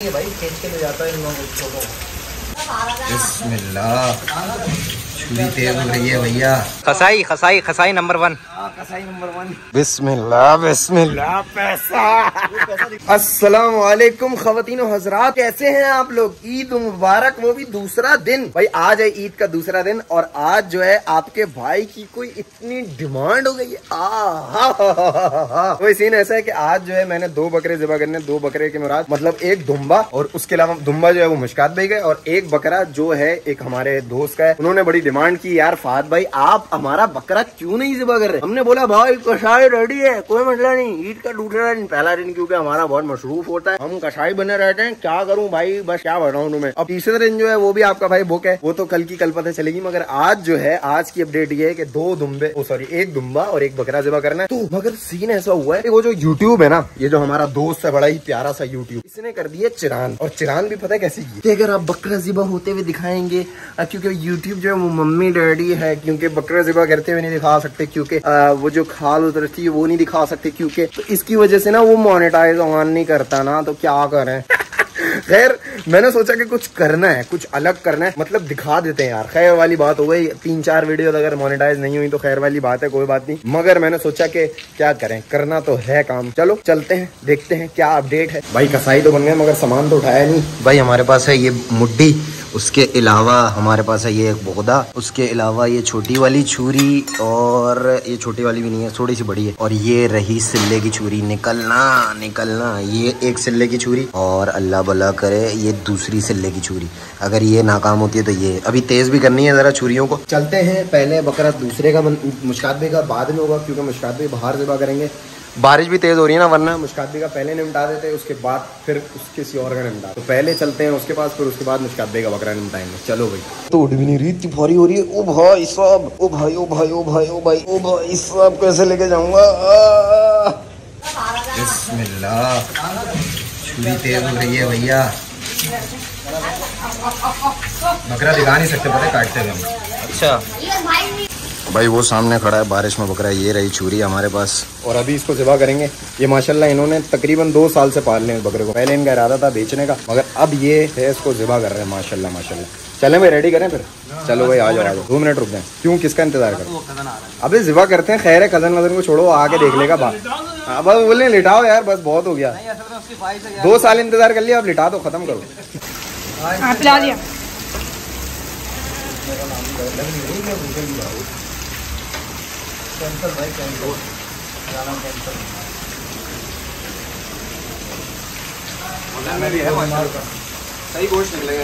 भाई खींच के ले जाता है इन लोगों को। बिस्मिल्लाह। छुरी तेज हो रही है भैया। खसाई खसाई खसाई नंबर वन। कसाई नंबर वन। बिस्मिल्लाह बिस्मिल्लाह। पैसा। अस्सलाम वालेकुम खवतीन हजरात। कैसे हैं आप लोग? ईद मुबारक वो भी दूसरा दिन। भाई आज है ईद का दूसरा दिन और आज जो है आपके भाई की कोई इतनी डिमांड हो गई है। आ वो सीन ऐसा है कि आज जो है मैंने दो बकरे जिबा करने दो बकरे के मुराद मतलब एक दुम्बा और उसके अलावा दुम्बा जो है वो मुश्कात भाई गए और एक बकरा जो है एक हमारे दोस्त का है। उन्होंने बड़ी डिमांड की, यार फाद भाई, आप हमारा बकरा क्यों नहीं जिबा कर रहे? हमने बोला, भाई कसाई रेडी है, कोई मसला नहीं ईद का दूसरा दिन पहला दिन क्योंकि हमारा बहुत मशरूफ होता है, हम कसाई बने रहते हैं, क्या करूँ भाई, बस क्या बताऊँ तुम्हें? अब तीसरे दिन जो है, वो भी आपका भाई बुक है, वो तो कल की कल पता चलेगी, मगर आज जो है, आज की अपडेट ये है कि दो दुम्बे सॉरी एक दुम्बा और एक बकरा जिबा करना है। तो मगर सीन ऐसा हुआ है वो जो यूट्यूब है ना, ये जो हमारा दोस्त है, बड़ा ही प्यारा सा यूट्यूब इसने कर दिया चिरान, और चिरान भी पता है कैसी की अगर आप बकरा जिबा होते हुए दिखाएँगे क्योंकि यूट्यूब जो है मम्मी डैडी है, क्योंकि बकरा जिबा करते हुए नहीं दिखा सकते, क्योंकि वो जो खाल उतरती है, वो नहीं दिखा सकते, क्योंकि तो इसकी वजह से ना वो मोनेटाइज ऑन नहीं करता ना तो क्या करें? खैर, मैंने सोचा कि कुछ करना है, कुछ अलग करना है मतलब दिखा देते हैं यार। खैर, वाली बात हो गई तीन चार वीडियो अगर मोनेटाइज नहीं हुई तो खैर, वाली बात है, कोई बात नहीं। मगर मैंने सोचा कि क्या करें, करना तो है काम। चलो, चलते हैं, देखते हैं क्या अपडेट है। भाई, कसाई तो बन गए, मगर सामान तो उठाया नहीं। भाई, हमारे पास है ये मुड्डी। उसके अलावा हमारे पास है ये एक बोगदा, उसके अलावा ये छोटी वाली छुरी और ये छोटी वाली भी नहीं है, थोड़ी सी बड़ी है। और ये रही सिल्ले की छुरी, निकलना निकलना, ये एक सिल्ले की छुरी और अल्लाह भला करे ये दूसरी सिल्ले की छुरी। अगर ये नाकाम होती है तो ये। अभी तेज भी करनी है जरा छुरियों को। चलते हैं, पहले बकरा दूसरे का मुश्कात का, बाद में होगा, क्योंकि मुश्कात बाहर जबा करेंगे। बारिश भी तेज हो रही है ना वरना मुश्कात भी का पहले निपटा देते उसके बाद फिर उसके किसी और का निपटा। तो पहले चलते हैं उसके पास फिर उसके बाद मुश्कात भी का बकरा निपटाएँगे। चलो भाई। तो उठ भी नहीं रही इतनी भारी हो रही है। ओ भाई साहब ओ भाई ओ भाई ओ भाई ओ भाई ओ भाई साहब कैसे लेके जाऊँगा? तेज हो रही है भैया। बकरा दिखा नहीं सकते पता है, काटते हुए हम। अच्छा। भाई वो सामने खड़ा है बारिश में बकरा ये रही छुरी हमारे पास। और अभी इसको जिबा करेंगे। ये माशाल्लाह इन्होंने तकरीबन दो साल से पाल हैं बकरे को। पहले इनका इरादा था बेचने का मगर अब ये है इसको जिबा कर रहे हैं माशाल्लाह माशाल्लाह। चले भाई रेडी करें फिर? चलो भाई आ जाओ आ जाओ। दो मिनट रुक जाए। क्यों किसका इंतज़ार करो अबे जिबा करते हैं खैर है कज़न वज़न को छोड़ो आके देख लेगा बात। अब बोले लिटाओ यार बस बहुत हो गया। दो साल इंतज़ार कर लिया अब लिटा दो खत्म करो। हाँ पिला दिया। कैंसिल भाई कैंसिल। जाना कैंसिल। सही गोश्त निकलेगा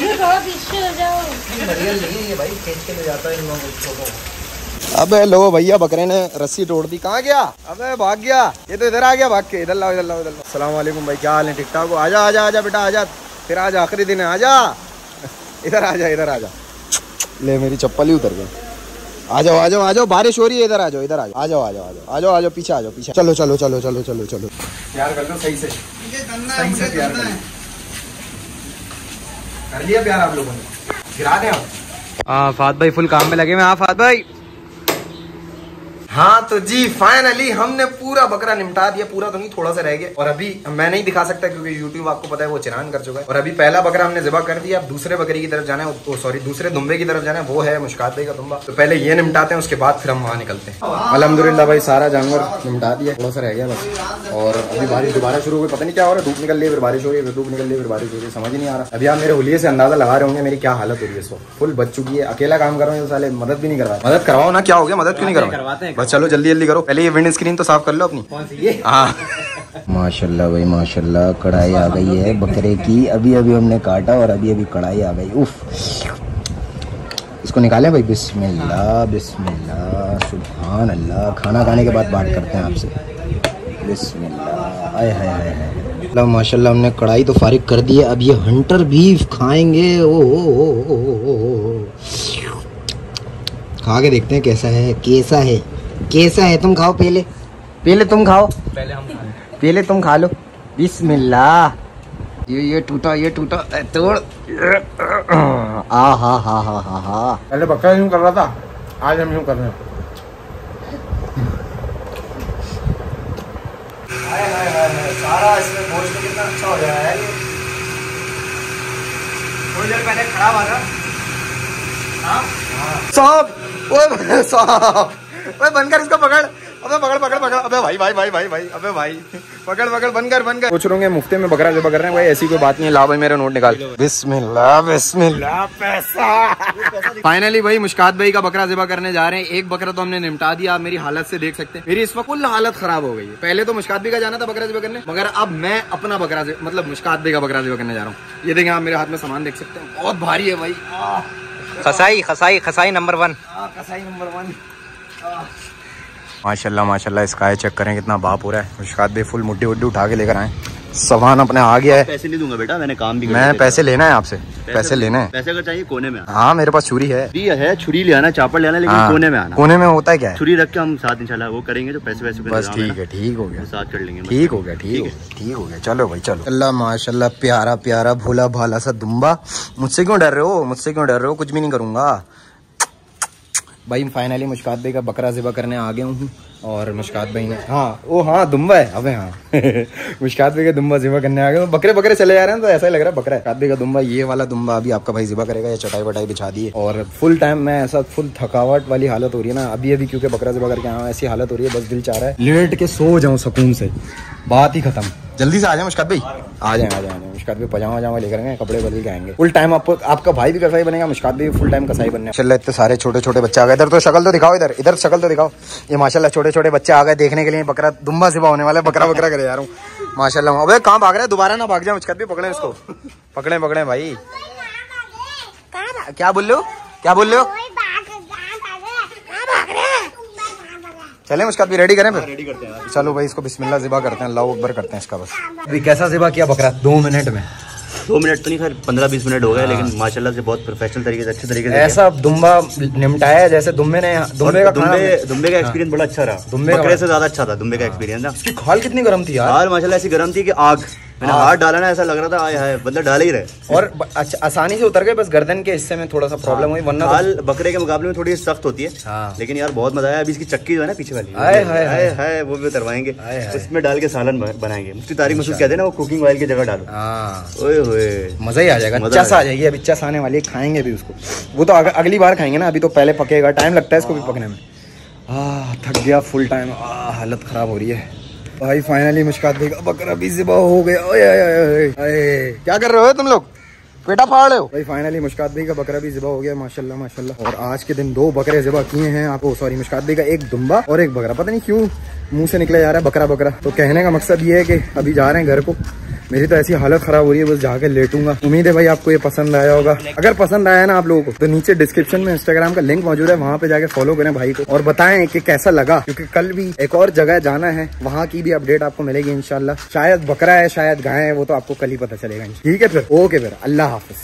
ये थोड़ा पीछे हो जाओ। रियल नहीं है ये भाई खींच के ले जाता है इन लोगों को अबे लो भैया बकरे ने रस्सी तोड़ दी। कहाँ गया? अबे भाग गया। ये तो इधर आ गया भाग के। इधर लाओ इधर लाओ इधर लाओ। सलाम वालेकुम भाई क्या हाल है? ठीक ठाक हो? आजा आजा आजा बेटा आजा। फिर आज आखिरी दिन है आजा। इधर आजा इधर आजा। ले मेरी चप्पल ही उतर गई। आ जाओ आ जाओ आ जाओ बारिश हो रही है इधर आ जाओ इधर आ जाओ आ जाओ आ जाओ आ जाओ आ जाओ आ जाओ पीछे आ जाओ पीछे। चलो चलो चलो चलो चलो चलो। प्यार कर लो सही से। सही से प्यार कर कर लिया प्यार आप लोगों ने। गिरा दें आप हाँ फात भाई फुल काम में लगे हुए हाँ फात भाई। हाँ तो जी फाइनली हमने पूरा बकरा निपटा दिया पूरा तो नहीं थोड़ा सा रह गया। और अभी मैं नहीं दिखा सकता क्योंकि यूट्यूब आपको पता है वो चिरान कर चुका है। और अभी पहला बकरा हमने जिबा कर दिया अब दूसरे बकरी की तरफ़ जाना है तो सॉरी दूसरे दुम्बे की तरफ़ जाना है वो है मुश्कात का दुम्बा। तो पहले ये निपटाते हैं उसके बाद फिर हम वहाँ निकलते हैं। अलहमदुल्ला भाई सारा जानवर निपटा दिया थोड़ा सा रह गया बस। और अभी बारिश दोबारा शुरू हो गई पता नहीं क्या हो रहा है धूप निकल रही फिर बारिश हो रही है फिर धूप निकल रही फिर बारिश हो रही समझ नहीं आ रहा। अभी आप मेरे हुलिये से अंदाज़ा लगा रहे होंगे मेरी क्या हालत हो रही है इसको फुल बच चुकी है अकेला काम कर रहा हूँ साले मदद भी नहीं करवा मदद करवाओ ना क्या हो गया मदद क्यों नहीं करवाओ बस चलो जल्दी जल्दी करो। पहले ये विंड स्क्रीन तो साफ़ कर लो अपनी। हाँ। माशाल्लाह भाई माशाल्लाह कढ़ाई आ गई है बकरे की। अभी अभी हमने काटा और अभी अभी कढ़ाई आ गई। उफ। इसको निकालें भाई? बिस्मिल्लाह बिस्मिल्लाह सुभान अल्लाह खाना खाने के बाद बात करते हैं आपसे। बिस्मिल्लाह। आय हाय हाय हाय माशाल्लाह हमने कढ़ाई तो फारिग कर दी है। अब ये हंटर बीफ खाएँगे। ओ, ओ, ओ। खा के देखते हैं कैसा है कैसा है। कैसा है? तुम खाओ पहले। पहले तुम खाओ। पहले हम पहले तुम खा लो। बिस्मिल्लाह। ये ये टूटा ये टूटा। तोड़। आ हा हा हा हा हा। पहले बकरा यूँ कर रहा था आज हम यूँ कर रहे हैं। सारा इसमें गोश्त कितना अच्छा हो गया है। थोड़ी देर पहले खराब आ सांप ओए सांप ओए बनकर इसको पकड़। अबे पकड़ पकड़ पकड़। अबे भाई भाई भाई भाई भाई अबे भाई। पकड़ पकड़ बनकर बनकर। पूछ रहे मुफ्ते में बकरा जबा कर रहे हैं भाई ऐसी कोई बात नहीं है। ला भाई मेरा नोट निकाल। बिस्मिल्लाह बिस्मिल्लाह। पैसा। फाइनली भाई मुश्कात भाई का बकरा जबा करने जा रहे हैं। एक बकरा तो हमने निपटा दिया आप मेरी हालत से देख सकते हैं। मेरी इस वक्त कुल हालत खराब हो गई है। पहले तो मुश्कात भाई का जाना था बकरा जिबा करने मगर अब मैं अपना बकरा ज़िबा- मतलब मुश्कात भाई का बकरा जिबा करने जा रहा हूँ। ये देखें आप मेरे हाथ में सामान देख सकते हैं। बहुत भारी है भाई। खसाई खसाई खसाई नंबर वन। आह, कसाई नंबर वन। माशाल्लाह माशाल्लाह इसका चेक करें कितना बाप हो रहा है। मुश्कात भाई फुल मुड्डी वुड्डी उठा के लेकर आए। सामान अपने आ गया है। पैसे नहीं दूँगा बेटा मैंने काम भी मैं पैसे लेना है आपसे। पैसे पैसे लेने हैं। पैसे अगर चाहिए कोने में हाँ मेरे पास छुरी है। छुरी है छुरी ले आना चापड़ ले आना लेकिन हाँ, कोने में आना। कोने में होता है क्या? छुरी रख के हम साथ इंशाल्लाह वो करेंगे जो पैसे वैसे बस ठीक है ठीक हो गया। साथ कर लेंगे ठीक हो गया ठीक हो। ठीक हो गया। चलो भाई चलो। अल्लाह माशाल्लाह प्यारा प्यारा भोला भाला सा दुम्बा। मुझसे क्यों डर रहे हो? मुझसे क्यों डर रहे हो? कुछ भी नहीं करूँगा। भाई फाइनली मुश्कात भाई का बकरा ज़िबा करने आ गया हूँ। और मुश्कात भाई ने हाँ ओ हाँ दुम्बा है, अबे हाँ। मुश्कात भाई का दुम्बा ज़िबा करने आ गए। बकरे बकरे चले जा रहे हैं तो ऐसा ही लग रहा है बकरा है। भाई का दुम्बा, ये वाला दुम्बा अभी आपका भाई ज़िबा करेगा, या चटाई वटाई बिछा दी है। और फुल टाइम मैं ऐसा फुल थकावट वाली हालत हो रही है ना, अभी अभी क्योंकि बकरा ज़िबा करके आया ऐसी हालत हो रही है, बस दिल चाह रहा है। लेट के सो जाऊँ सुकून से। बात ही खत्म। जल्दी से आ जाए मुश्कात भाई? आ जाए आ जाए मुश्कात भाई पजामा वजामा लेकर आएँगे, कपड़े बदल के आएँगे। फुल टाइम आपको आपका भाई भी कसाई बनेगा मुश्कात भाई फुल टाइम कसाई बनने चल इतने सारे छोटे छोटे बच्चे आ गए। इधर तो शक्ल तो दिखाओ, इधर। इधर शक्ल तो दिखाओ। ये माशाल्लाह छोटे छोटे छोटे बच्चे आ गए देखने के लिए बकरा दुम्बा सिबा होने वाला है, बकरा बकरा करे जा रहा हूँ माशाल्लाह। अबे कहाँ भाग रहे हैं? दोबारा ना भाग जाए मुश्कात भी पकड़े इसको। पकड़े पकड़े भाई। क्या बोल रहे हो? क्या बोल रहे हो? चले भी रेडी करें फिर? रेडी करते हैं। चलो भाई इसको बिस्मिल्लाह जिबा करते हैं। अल्लाह अकबर करते हैं इसका बस। अभी कैसा जिबा किया बकरा? दो मिनट में। दो मिनट तो नहीं खैर पंद्रह बीस मिनट हो गए लेकिन माशाल्लाह से बहुत प्रोफेशनल तरीके से अच्छे तरीके से ऐसा दुम्बा निमटाया है जैसे दुम्बे ने दुम्बे का दुम्बे दुम्बे का एक्सपीरियंस बड़ा अच्छा रहा। दुम्बे से ज़्यादा अच्छा था दुम्बे का एक्सपीरियंस ना। इसकी खाल कितनी गर्म थी यार माशाल्लाह ऐसी गर्म थी कि आग। मैंने हाथ डाला ना ऐसा लग रहा था आए हाय बंदा डाल ही रहे और अच्छा आसानी से उतर गए बस गर्दन के हिस्से में थोड़ा सा प्रॉब्लम हुई वरना तो- हाल बकरे के मुकाबले में थोड़ी सख्त होती है। हाँ। लेकिन यार बहुत मज़ा आया। अभी इसकी चक्की जो है ना पीछे वाली। हाय, हाय, हाय हाय वो भी उतरवाएँगे। उसमें डाल के सालन बनाएँगे। मुफ्ती तारिक मसूद कहते हैं ना वो कुकिंग ऑयल की जगह डालो। हाँ। ओए होए। मज़ा ही आ जाएगा। चस आ जाएगी। अभी चस आने वाली है खाएँगे भी उसको। वो तो अगली बार खाएँगे ना अभी तो पहले पकेगा। टाइम लगता है इसको भी पकने में। आ थक गया फुल टाइम आ हालत खराब हो रही है। भाई फाइनली मुश्कात भाई का बकरा भी जिबा हो गया ओए ओए। क्या कर रहे हो तुम लोग? बेटा फाड़ रहे हो? भाई फाइनली मुश्कात भाई का बकरा भी जिबा हो गया माशाल्लाह माशाल्लाह। और आज के दिन दो बकरे जिबा किए हैं आपको। सॉरी मुश्कात भाई का एक दुम्बा और एक बकरा। पता नहीं क्यूँ मुँह से निकला जा रहा है बकरा बकरा तो कहने का मकसद ये है की अभी जा रहे हैं घर को। मेरी तो ऐसी हालत खराब हो रही है, बस जाके लेटूँगा। उम्मीद है भाई आपको ये पसंद आया होगा। अगर पसंद आया ना आप लोगों को तो नीचे डिस्क्रिप्शन में इंस्टाग्राम का लिंक मौजूद है, वहाँ पे जाके फॉलो करें भाई को। और बताएँ कि कैसा लगा, क्योंकि कल भी एक और जगह जाना है, वहाँ की भी अपडेट आपको मिलेगी इनशाला शायद बकरा है, शायद गाय है, वो तो आपको कल ही पता चलेगा ठीक है फिर, ओके फिर, अल्लाह हाफिज।